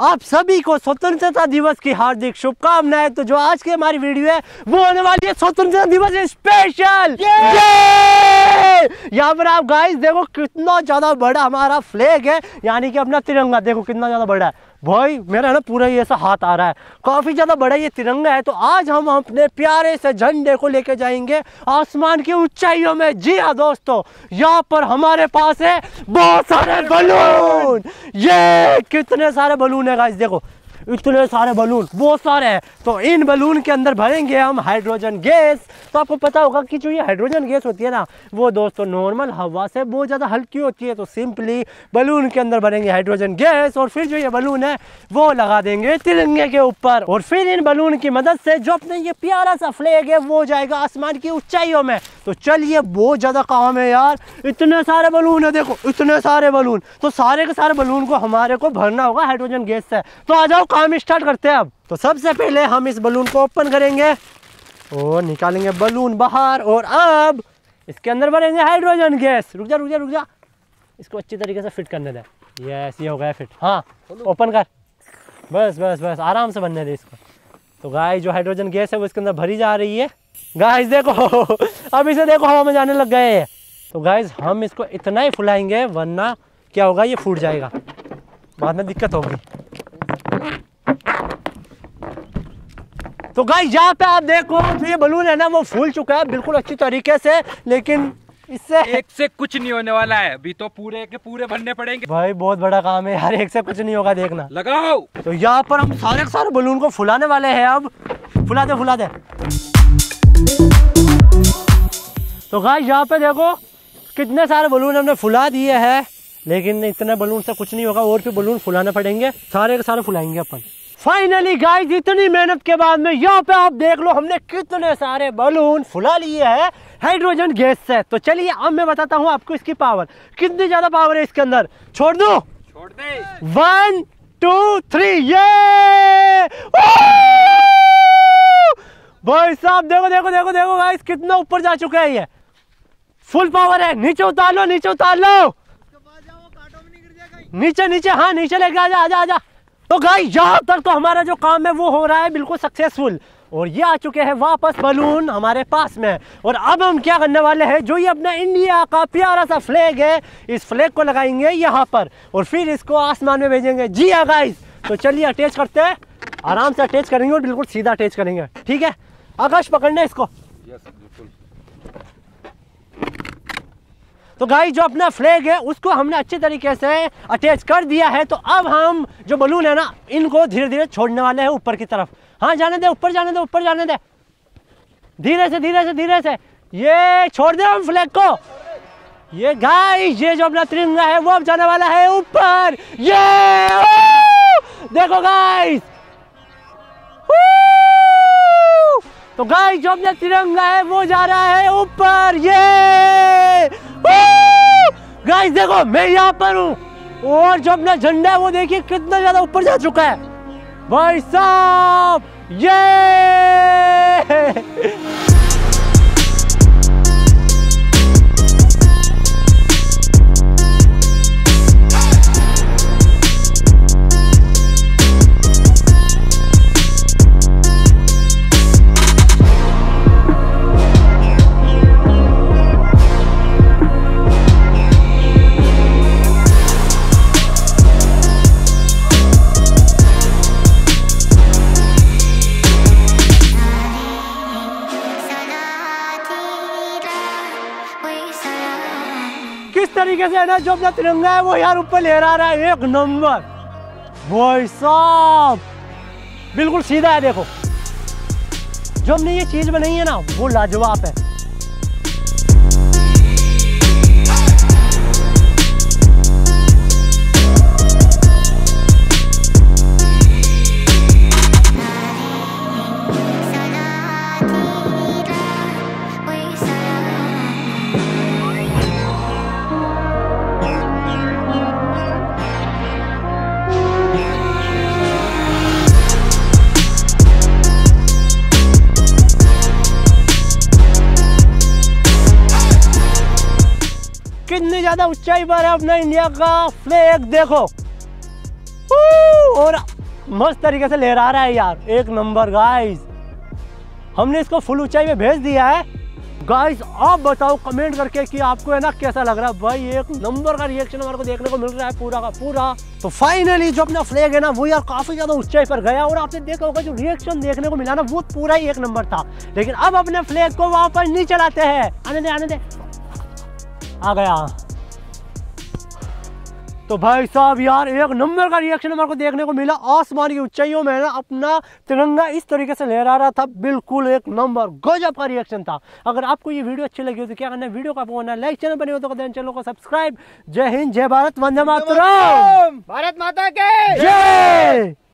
आप सभी को स्वतंत्रता दिवस की हार्दिक शुभकामनाएँ। तो जो आज की हमारी वीडियो है वो होने वाली है स्वतंत्रता दिवस स्पेशल यहाँ पर आप गाइस देखो कितना ज़्यादा बड़ा हमारा फ्लैग है। यानी कि अपना तिरंगा देखो कितना ज़्यादा बड़ा है। भाई, मेरा ना पूरा ही ऐसा हाथ आ रहा है। काफ़ी ज़्यादा बड़ा ये तिरंगा है तो आज हम अपने प्यारे से झंडे को लेके जाएँगे आसमान की ऊंचाइयों में। जी हाँ दोस्तों, यहाँ पर हमारे पास है बहुत सारे बलून। ये कितने सारे बलून है देखो। इतने सारे बलून बहुत सारे हैं। तो इन बलून के अंदर भरेंगे हम हाइड्रोजन गैस तो आपको पता होगा कि जो ये हाइड्रोजन गैस होती है ना, वो दोस्तों नॉर्मल हवा से बहुत ज़्यादा हल्की होती है। तो सिंपली बलून के अंदर भरेंगे हाइड्रोजन गैस और फिर जो ये बलून है, वो लगा देंगे तिरंगे के ऊपर। और फिर इन बलून की मदद से जो अपने ये प्यारा सा फ्लैग है, वो जाएगा आसमान की ऊंचाइयों में। तो चलिए, बहुत ज़्यादा काम है यार। इतने सारे बलून है, देखो, इतने सारे बलून तो सारे के सारे बलून को हमारे को भरना होगा हाइड्रोजन गैस से। तो आ जाओ काम स्टार्ट करते हैं अब। तो सबसे पहले हम इस बलून को ओपन करेंगे और निकालेंगे बलून बाहर और अब इसके अंदर भरेंगे हाइड्रोजन गैस। रुक जा रुक जा रुक जा। इसको अच्छी तरीके से फिट करने दे। यस, ये हो गया फिट। हाँ ओपन कर। बस बस बस, आराम से बनने दे इसको। तो गाय जो हाइड्रोजन गैस है वो इसके अंदर भरी जा रही है। गाइस देखो, अब इसे देखो, हवा में जाने लग गए हैं। तो गाइस हम इसको इतना ही फुलाएँगे, वरना क्या होगा, ये फूट जाएगा। बाद में दिक्कत होगी। तो गाइस यहाँ पे आप देखो जो ये बलून है ना वो फूल चुका है बिल्कुल अच्छी तरीके से लेकिन इससे एक से कुछ नहीं होने वाला है। अभी तो पूरे के पूरे भरने पड़ेंगे। भाई बहुत बड़ा काम है यार एक से कुछ नहीं होगा देखना। लगाओ। तो यहाँ पर हम सारे सारे बलून को फुलाने वाले हैं अब। फुला दे फुला दे। तो गाइस यहाँ पे देखो कितने सारे बलून हमने फुला दिए हैं लेकिन इतने बलून से कुछ नहीं होगा और भी बलून फुलाने पड़ेंगे। सारे के सारे फुलाएँगे अपन। फाइनली गाइस इतनी मेहनत के बाद में यहाँ पे आप देख लो हमने कितने सारे बलून फुला लिए हैं हाइड्रोजन गैस से तो चलिए अब मैं बताता हूँ आपको इसकी पावर कितनी ज़्यादा पावर है इसके अंदर? छोड़ दो? छोड़ दे। वन टू थ्री ये भाई साहब देखो देखो देखो देखो गाइस कितना ऊपर जा चुका है ये। फुल पावर है। नीचे उतार लो नीचे उतार लो। नीचे नीचे हाँ नीचे लेके आजा आजा आजा तो गाइस, यहाँ तक तो हमारा जो काम है वो हो रहा है बिल्कुल सक्सेसफुल और ये आ चुके हैं वापस बलून हमारे पास में। और अब हम क्या करने वाले हैं, जो ये अपना इंडिया का प्यारा सा फ्लैग है, इस फ्लैग को लगाएँगे यहाँ पर। और फिर इसको आसमान में भेजेंगे। जी हाँ गाइस तो चलिए अटैच करते हैं। आराम से अटैच करेंगे और बिल्कुल सीधा अटैच करेंगे। ठीक है? आकाश, पकड़ना इसको। तो गाइस जो अपना फ्लैग है, उसको हमने अच्छे तरीके से अटैच कर दिया है। तो अब हम जो बलून है ना, इनको धीरे धीरे छोड़ने वाले हैं ऊपर की तरफ़। हाँ जाने दे, ऊपर जाने दे, ऊपर जाने दे। धीरे से धीरे से धीरे से। ये छोड़ दे हम फ्लैग को। ये गाइस ये जो अपना तिरंगा है, वो अब जाने वाला है ऊपर। ये! देखो गाइस तो गाइस जो अपना तिरंगा है, वो जा रहा है ऊपर। ये! गाइस देखो, मैं यहाँ पर हूँ। और जो अपना झंडा है, वो देखिए कितना ज़्यादा ऊपर जा चुका है। भाई साहब, ये! तरीके से है ना, जो अपना तिरंगा है वो यार ऊपर ले रहा है, एक नंबर। भाई साहब, बिल्कुल सीधा है, देखो। जो हमने ये चीज़ बनाई है ना, वो लाजवाब है। कितनी ज़्यादा ऊंचाई पर है अपना इंडिया का फ्लैग देखो। और मस्त तरीके से लहरा रहा है यार, एक नंबर गाइस हमने इसको फुल ऊंचाई में भेज दिया है। गाइस आप बताओ कमेंट करके कि आपको है ना कैसा लग रहा है। भाई, एक नंबर का रिएक्शन हमारे को देखने को मिल रहा है पूरा का पूरा। तो फाइनली जो अपना फ्लैग है ना, वो यार काफ़ी ज़्यादा ऊंचाई पर गया। और आपने देखा होगा, जो रिएक्शन देखने को मिला ना, वो पूरा ही एक नंबर था। लेकिन अब अपने फ्लैग को वापस नहीं चलाते हैं। आने दे आने दे। आ गया। तो भाई साहब यार एक नंबर का रिएक्शन हमारे को देखने को मिला। आसमान की ऊंचाइयों में ना अपना तिरंगा इस तरीके से लहरा रहा था। बिल्कुल एक नंबर गजब का रिएक्शन था। अगर आपको ये वीडियो अच्छी लगी हो तो क्या करना है? वीडियो का होना लाइक चैनल बने हो तो चैनल को सब्सक्राइब जय हिंद जय भारत वंदे मातरम। भारत माता के। जय!